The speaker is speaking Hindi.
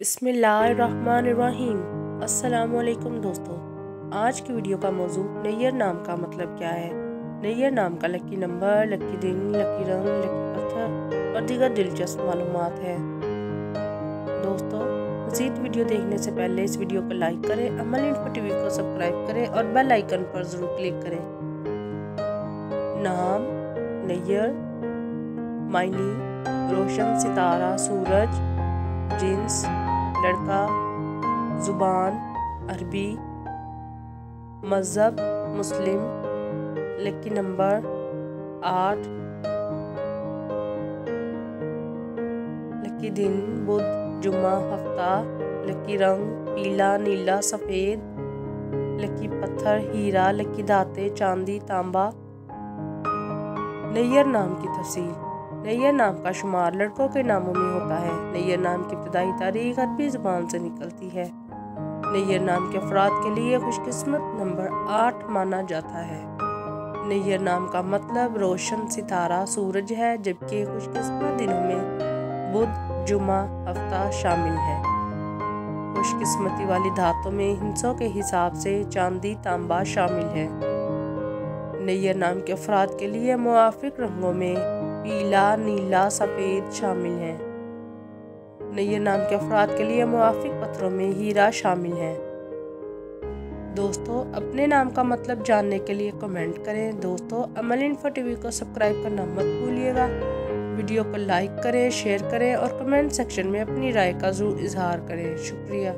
बिस्मिल्लाहिर्रहमानिर्रहीम। अस्सलामुअलैकुम दोस्तों। आज की वीडियो का मौजू नैयर नाम का मतलब क्या है? नैयर नाम का लकी नंबर, लकी दिन, लकी रंग, लकी पत्थर और दीगर दिलचस्प मालूम है। दोस्तों, मजीद वीडियो देखने से पहले इस वीडियो को लाइक करें, अमल इन्फो टीवी को सब्सक्राइब करें और बेल आइकन पर ज़रूर क्लिक करें। नाम, नैयर, मायनी, रोशन, सितारा, सूरज जींस लड़का, ज़ुबान, अरबी, मज़हब, मुस्लिम लकी नंबर आठ लकी दिन, बुध जुमा हफ़्ता लकी रंग, पीला, नीला, सफ़ेद लकी पत्थर, हीरा लकी दाते, चांदी, तांबा, नैयर नाम की तफसील। नैयर नाम का शुमार लड़कों के नामों में होता है। नैयर नाम की इब्तदाई तारीख अरबी ज़ुबान से निकलती है। नैयर नाम के अफराद के लिए खुशकिस्मत नंबर आठ माना जाता है। नैयर नाम का मतलब रोशन सितारा सूरज है, जबकि खुशकिस्मत दिनों में बुध, जुमा, हफ़्ता शामिल है। खुशकिस्मती वाली धातों में हिंसों के हिसाब से चांदी तांबा शामिल है। नैयर नाम के अफराद के लिए मुआफिक रंगों में पीला, नीला, सफ़ेद शामिल हैं। नैयर नाम के अफराद के लिए मुआफिक पत्थरों में हीरा शामिल है। दोस्तों, अपने नाम का मतलब जानने के लिए कमेंट करें। दोस्तों, अमल इन्फो टीवी को सब्सक्राइब करना मत भूलिएगा। वीडियो को लाइक करें, शेयर करें और कमेंट सेक्शन में अपनी राय का ज़रूर इजहार करें। शुक्रिया।